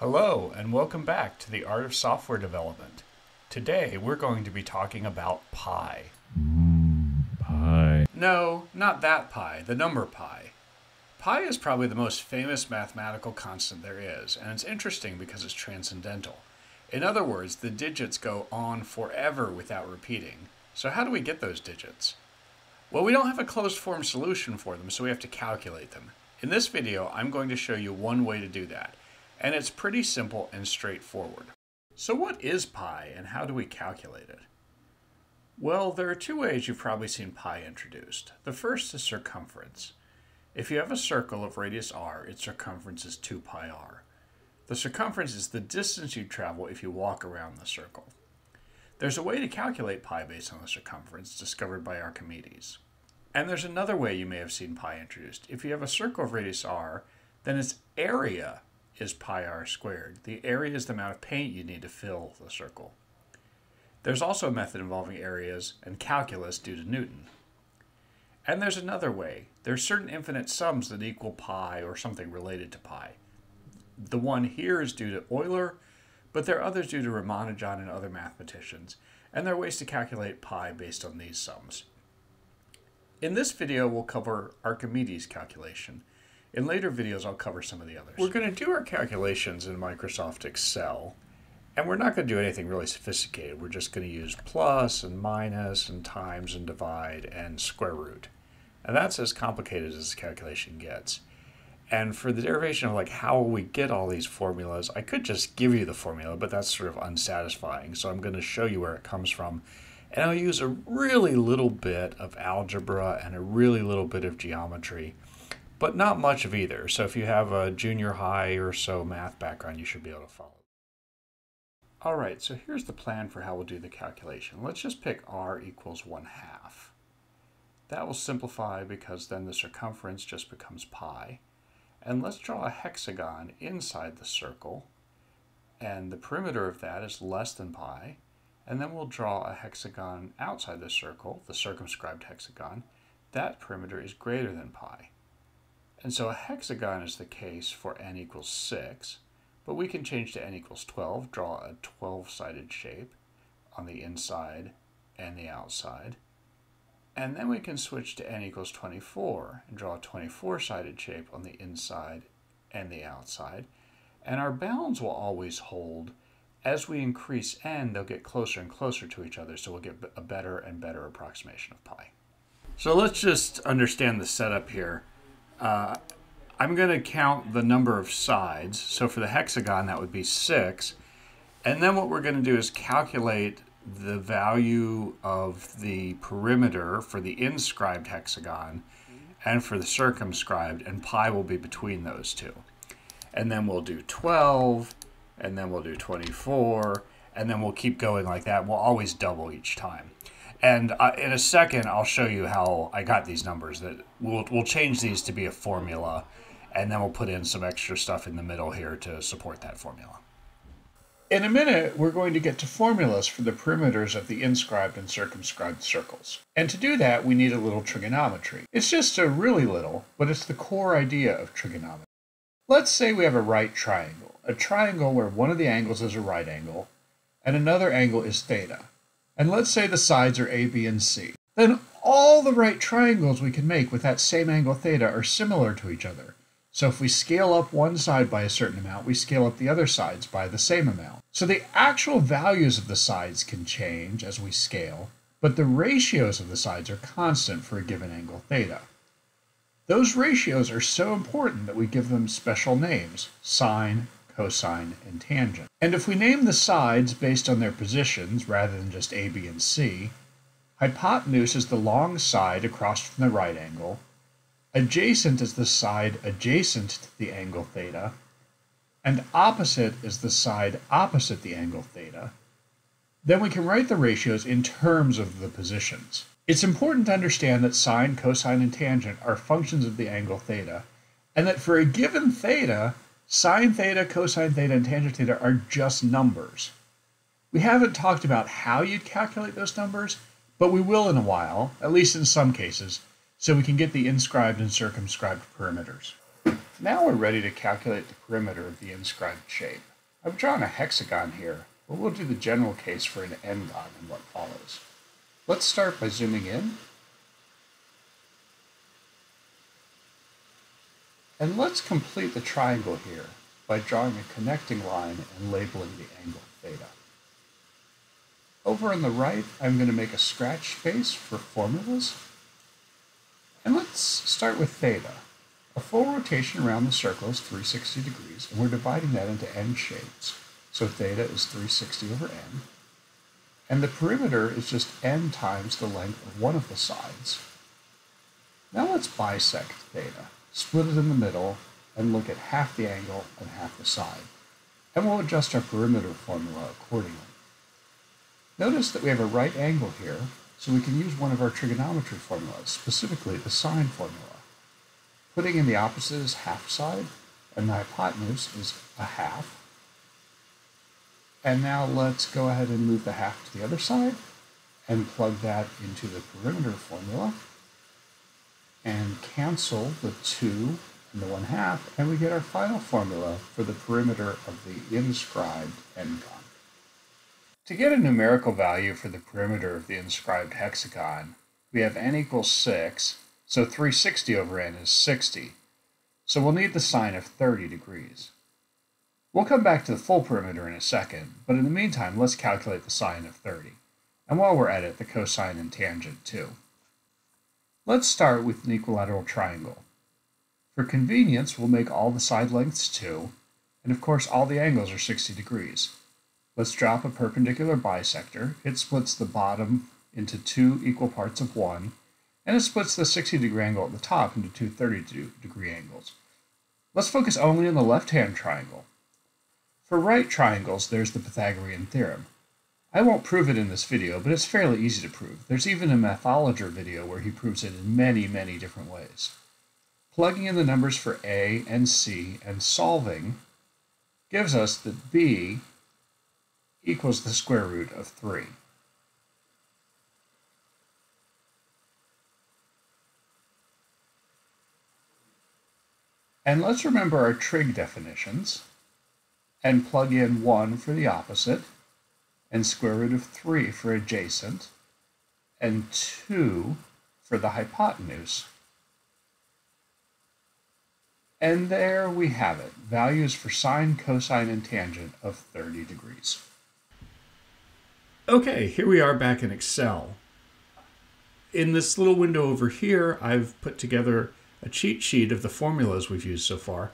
Hello, and welcome back to the Art of Software Development. Today, we're going to be talking about pi. Pi. No, not that pi, the number pi. Pi is probably the most famous mathematical constant there is, and it's interesting because it's transcendental. In other words, the digits go on forever without repeating. So, how do we get those digits? Well, we don't have a closed form solution for them, so we have to calculate them. In this video, I'm going to show you one way to do that and it's pretty simple and straightforward. So what is pi and how do we calculate it? Well, there are two ways you've probably seen pi introduced. The first is circumference. If you have a circle of radius r, its circumference is 2 pi r. The circumference is the distance you travel if you walk around the circle. There's a way to calculate pi based on the circumference discovered by Archimedes. And there's another way you may have seen pi introduced. If you have a circle of radius r, then its area is pi r squared. The area is the amount of paint you need to fill the circle. There's also a method involving areas and calculus due to Newton. And there's another way. There's certain infinite sums that equal pi or something related to pi. The one here is due to Euler, but there are others due to Ramanujan and other mathematicians, and there are ways to calculate pi based on these sums. In this video, we'll cover Archimedes' calculation, in later videos, I'll cover some of the others. We're going to do our calculations in Microsoft Excel, and we're not going to do anything really sophisticated. We're just going to use plus and minus and times and divide and square root. And that's as complicated as this calculation gets. And for the derivation of like how we get all these formulas, I could just give you the formula, but that's sort of unsatisfying. So I'm going to show you where it comes from. And I'll use a really little bit of algebra and a really little bit of geometry but not much of either. So if you have a junior high or so math background, you should be able to follow. All right, so here's the plan for how we'll do the calculation. Let's just pick r equals 1 half. That will simplify because then the circumference just becomes pi. And let's draw a hexagon inside the circle. And the perimeter of that is less than pi. And then we'll draw a hexagon outside the circle, the circumscribed hexagon. That perimeter is greater than pi. And so a hexagon is the case for n equals 6, but we can change to n equals 12, draw a 12-sided shape on the inside and the outside. And then we can switch to n equals 24 and draw a 24-sided shape on the inside and the outside. And our bounds will always hold. As we increase n, they'll get closer and closer to each other, so we'll get a better and better approximation of pi. So let's just understand the setup here. Uh, I'm going to count the number of sides. So for the hexagon, that would be 6. And then what we're going to do is calculate the value of the perimeter for the inscribed hexagon and for the circumscribed, and pi will be between those two. And then we'll do 12, and then we'll do 24, and then we'll keep going like that. We'll always double each time. And uh, in a second, I'll show you how I got these numbers. That we'll we'll change these to be a formula, and then we'll put in some extra stuff in the middle here to support that formula. In a minute, we're going to get to formulas for the perimeters of the inscribed and circumscribed circles. And to do that, we need a little trigonometry. It's just a really little, but it's the core idea of trigonometry. Let's say we have a right triangle, a triangle where one of the angles is a right angle, and another angle is theta and let's say the sides are A, B, and C, then all the right triangles we can make with that same angle theta are similar to each other. So if we scale up one side by a certain amount, we scale up the other sides by the same amount. So the actual values of the sides can change as we scale, but the ratios of the sides are constant for a given angle theta. Those ratios are so important that we give them special names, sine, cosine, and tangent. And if we name the sides based on their positions rather than just A, B, and C, hypotenuse is the long side across from the right angle, adjacent is the side adjacent to the angle theta, and opposite is the side opposite the angle theta, then we can write the ratios in terms of the positions. It's important to understand that sine, cosine, and tangent are functions of the angle theta, and that for a given theta, Sine theta, cosine theta, and tangent theta are just numbers. We haven't talked about how you'd calculate those numbers, but we will in a while, at least in some cases, so we can get the inscribed and circumscribed perimeters. Now we're ready to calculate the perimeter of the inscribed shape. I've drawn a hexagon here, but we'll do the general case for an n-gon in what follows. Let's start by zooming in. And let's complete the triangle here by drawing a connecting line and labeling the angle theta. Over on the right, I'm going to make a scratch space for formulas. And let's start with theta. A full rotation around the circle is 360 degrees, and we're dividing that into n shapes. So theta is 360 over n. And the perimeter is just n times the length of one of the sides. Now let's bisect theta, split it in the middle, and look at half the angle and half the side. And we'll adjust our perimeter formula accordingly. Notice that we have a right angle here, so we can use one of our trigonometry formulas, specifically the sine formula. Putting in the opposite is half side, and the hypotenuse is a half. And now let's go ahead and move the half to the other side and plug that into the perimeter formula and cancel the 2 and the 1 half, and we get our final formula for the perimeter of the inscribed n-gon. To get a numerical value for the perimeter of the inscribed hexagon, we have n equals 6, so 360 over n is 60. So we'll need the sine of 30 degrees. We'll come back to the full perimeter in a second, but in the meantime, let's calculate the sine of 30. And while we're at it, the cosine and tangent too. Let's start with an equilateral triangle. For convenience, we'll make all the side lengths 2, and of course all the angles are 60 degrees. Let's drop a perpendicular bisector. It splits the bottom into two equal parts of 1, and it splits the 60 degree angle at the top into two 30 degree angles. Let's focus only on the left-hand triangle. For right triangles, there's the Pythagorean theorem. I won't prove it in this video, but it's fairly easy to prove. There's even a Mathologer video where he proves it in many, many different ways. Plugging in the numbers for A and C and solving gives us that B equals the square root of 3. And let's remember our trig definitions and plug in 1 for the opposite and square root of 3 for adjacent and 2 for the hypotenuse. And there we have it, values for sine, cosine, and tangent of 30 degrees. Okay, here we are back in Excel. In this little window over here, I've put together a cheat sheet of the formulas we've used so far,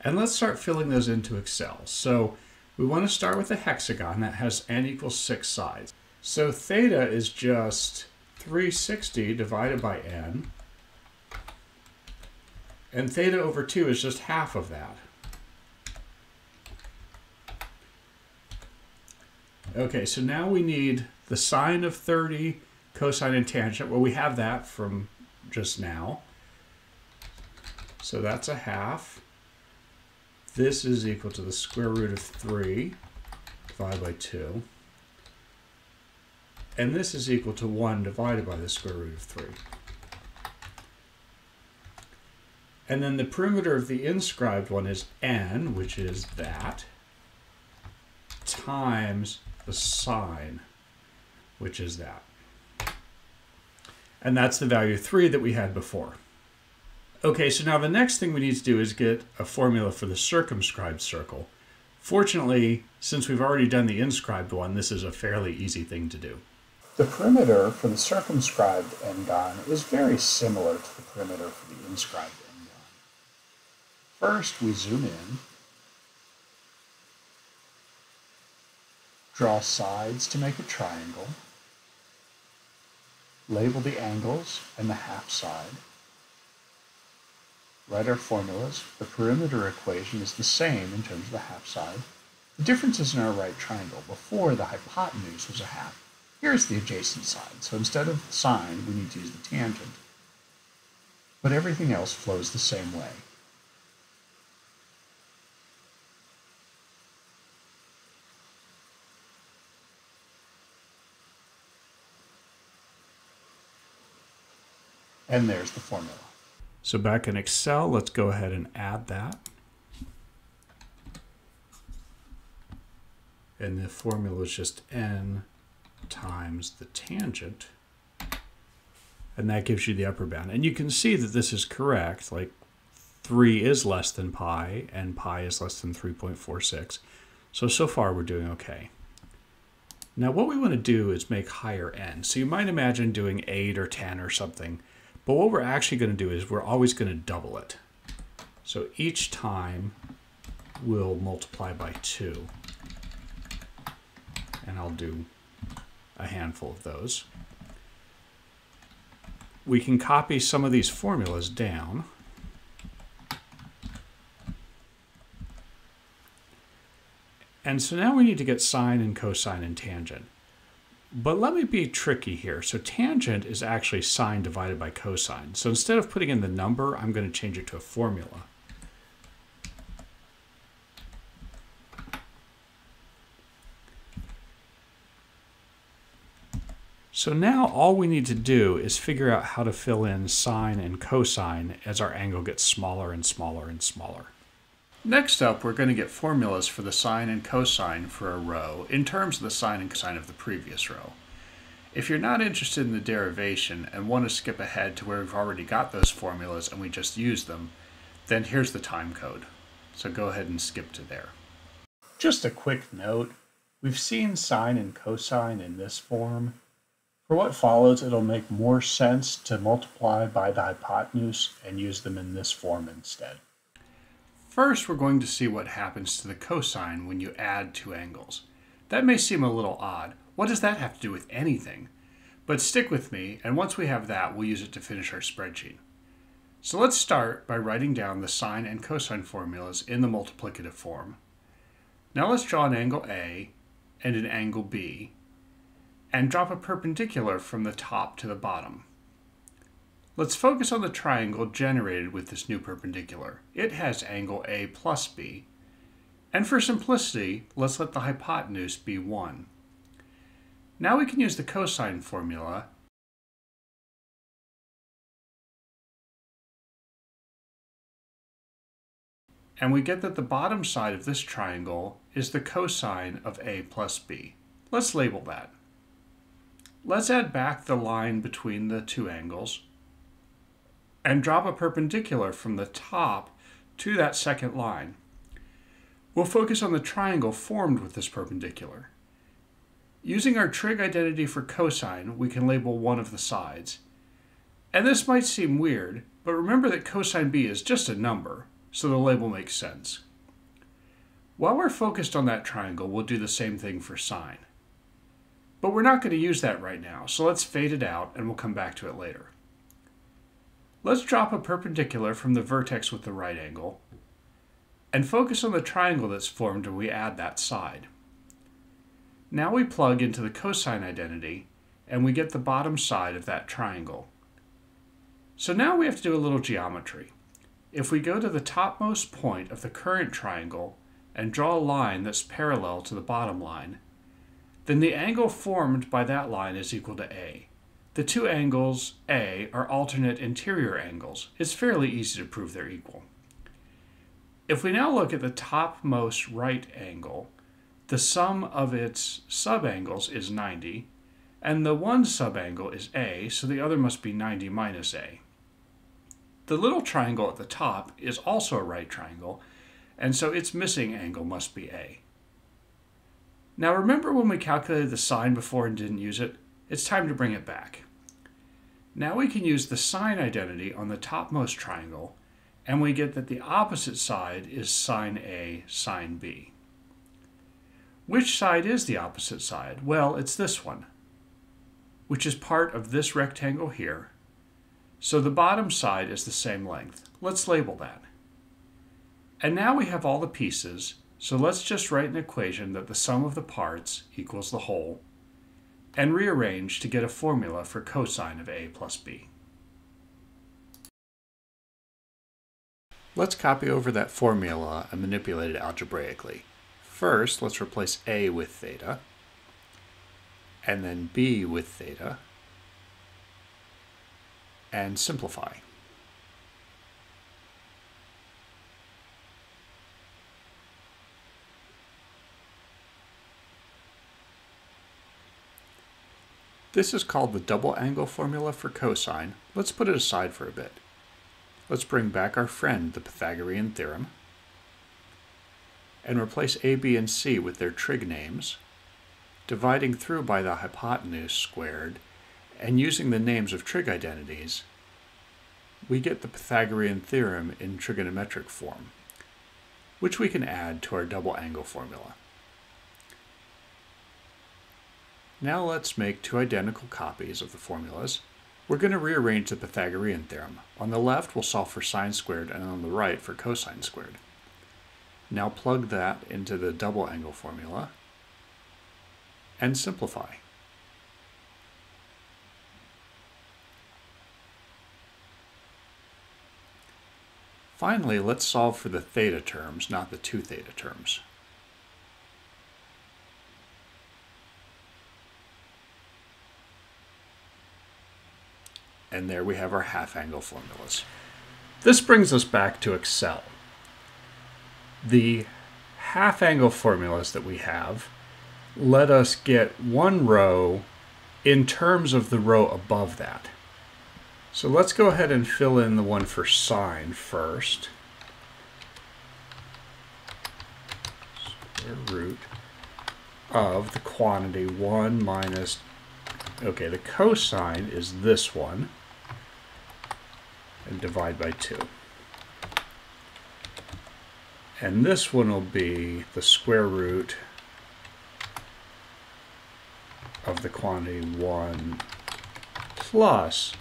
and let's start filling those into Excel. So we want to start with a hexagon that has n equals 6 sides. So theta is just 360 divided by n, and theta over 2 is just half of that. Okay, so now we need the sine of 30, cosine and tangent. Well, we have that from just now. So that's a half. This is equal to the square root of 3 divided by 2. And this is equal to 1 divided by the square root of 3. And then the perimeter of the inscribed one is n, which is that, times the sine, which is that. And that's the value 3 that we had before. Okay, so now the next thing we need to do is get a formula for the circumscribed circle. Fortunately, since we've already done the inscribed one, this is a fairly easy thing to do. The perimeter for the circumscribed n-gon is very similar to the perimeter for the inscribed n-gon. First, we zoom in Draw sides to make a triangle. Label the angles and the half side. Write our formulas. The perimeter equation is the same in terms of the half side. The difference is in our right triangle. Before, the hypotenuse was a half. Here's the adjacent side. So instead of the sine, we need to use the tangent. But everything else flows the same way. And there's the formula. So back in Excel, let's go ahead and add that. And the formula is just n times the tangent. And that gives you the upper bound. And you can see that this is correct. Like 3 is less than pi, and pi is less than 3.46. So, so far we're doing okay. Now what we want to do is make higher n. So you might imagine doing 8 or 10 or something. But what we're actually going to do is we're always going to double it. So each time we'll multiply by 2. And I'll do a handful of those. We can copy some of these formulas down. And so now we need to get sine and cosine and tangent. But let me be tricky here. So tangent is actually sine divided by cosine. So instead of putting in the number, I'm going to change it to a formula. So now all we need to do is figure out how to fill in sine and cosine as our angle gets smaller and smaller and smaller. Next up, we're going to get formulas for the sine and cosine for a row in terms of the sine and cosine of the previous row. If you're not interested in the derivation and want to skip ahead to where we've already got those formulas and we just use them, then here's the time code. So go ahead and skip to there. Just a quick note, we've seen sine and cosine in this form, for what follows, it'll make more sense to multiply by the hypotenuse and use them in this form instead. First, we're going to see what happens to the cosine when you add two angles. That may seem a little odd. What does that have to do with anything? But stick with me, and once we have that, we'll use it to finish our spreadsheet. So let's start by writing down the sine and cosine formulas in the multiplicative form. Now let's draw an angle A and an angle B and drop a perpendicular from the top to the bottom. Let's focus on the triangle generated with this new perpendicular. It has angle A plus B. And for simplicity, let's let the hypotenuse be 1. Now we can use the cosine formula and we get that the bottom side of this triangle is the cosine of A plus B. Let's label that. Let's add back the line between the two angles and drop a perpendicular from the top to that second line. We'll focus on the triangle formed with this perpendicular. Using our trig identity for cosine, we can label one of the sides. And this might seem weird, but remember that cosine b is just a number, so the label makes sense. While we're focused on that triangle, we'll do the same thing for sine. But we're not going to use that right now, so let's fade it out and we'll come back to it later. Let's drop a perpendicular from the vertex with the right angle and focus on the triangle that's formed when we add that side. Now we plug into the cosine identity and we get the bottom side of that triangle. So now we have to do a little geometry. If we go to the topmost point of the current triangle and draw a line that's parallel to the bottom line, then the angle formed by that line is equal to A. The two angles A are alternate interior angles. It's fairly easy to prove they're equal. If we now look at the topmost right angle, the sum of its subangles is 90, and the one subangle is A, so the other must be 90 minus A. The little triangle at the top is also a right triangle, and so its missing angle must be A. Now remember when we calculated the sine before and didn't use it? It's time to bring it back. Now we can use the sine identity on the topmost triangle, and we get that the opposite side is sine A sine B. Which side is the opposite side? Well, it's this one, which is part of this rectangle here. So the bottom side is the same length. Let's label that. And now we have all the pieces, so let's just write an equation that the sum of the parts equals the whole, and rearrange to get a formula for cosine of a plus b. Let's copy over that formula and manipulate it algebraically. First, let's replace a with theta, and then b with theta, and simplify. This is called the double angle formula for cosine. Let's put it aside for a bit. Let's bring back our friend, the Pythagorean theorem, and replace a, b, and c with their trig names, dividing through by the hypotenuse squared, and using the names of trig identities, we get the Pythagorean theorem in trigonometric form, which we can add to our double angle formula. Now let's make two identical copies of the formulas. We're going to rearrange the Pythagorean theorem. On the left, we'll solve for sine squared, and on the right for cosine squared. Now plug that into the double angle formula and simplify. Finally, let's solve for the theta terms, not the two theta terms. And there we have our half angle formulas. This brings us back to Excel. The half angle formulas that we have let us get one row in terms of the row above that. So let's go ahead and fill in the one for sine first. Square root of the quantity 1 minus, okay, the cosine is this one and divide by 2. And this one will be the square root of the quantity 1 plus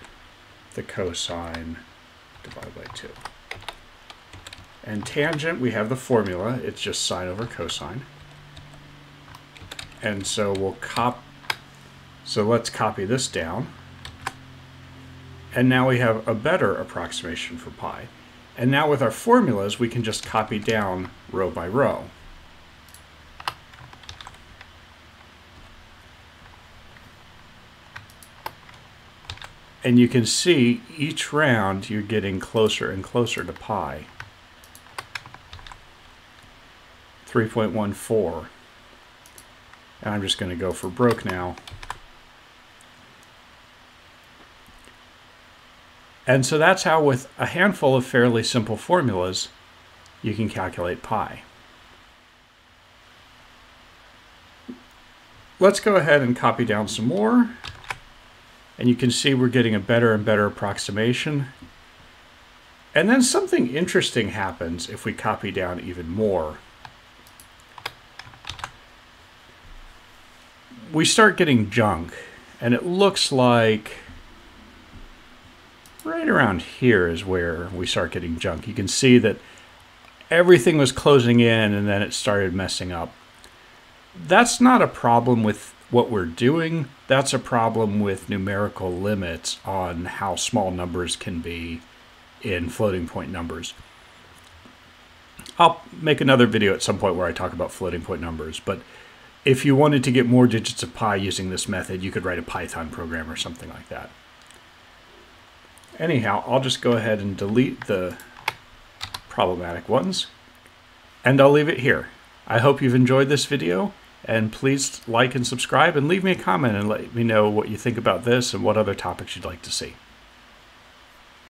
the cosine divided by 2. And tangent, we have the formula. It's just sine over cosine. And so we'll cop. So let's copy this down. And now we have a better approximation for pi. And now with our formulas, we can just copy down row by row. And you can see each round you're getting closer and closer to pi. 3.14. And I'm just going to go for broke now. And so that's how with a handful of fairly simple formulas, you can calculate pi. Let's go ahead and copy down some more. And you can see we're getting a better and better approximation. And then something interesting happens if we copy down even more. We start getting junk, and it looks like right around here is where we start getting junk. You can see that everything was closing in and then it started messing up. That's not a problem with what we're doing. That's a problem with numerical limits on how small numbers can be in floating point numbers. I'll make another video at some point where I talk about floating point numbers, but if you wanted to get more digits of pi using this method, you could write a Python program or something like that. Anyhow, I'll just go ahead and delete the problematic ones, and I'll leave it here. I hope you've enjoyed this video, and please like and subscribe, and leave me a comment and let me know what you think about this and what other topics you'd like to see.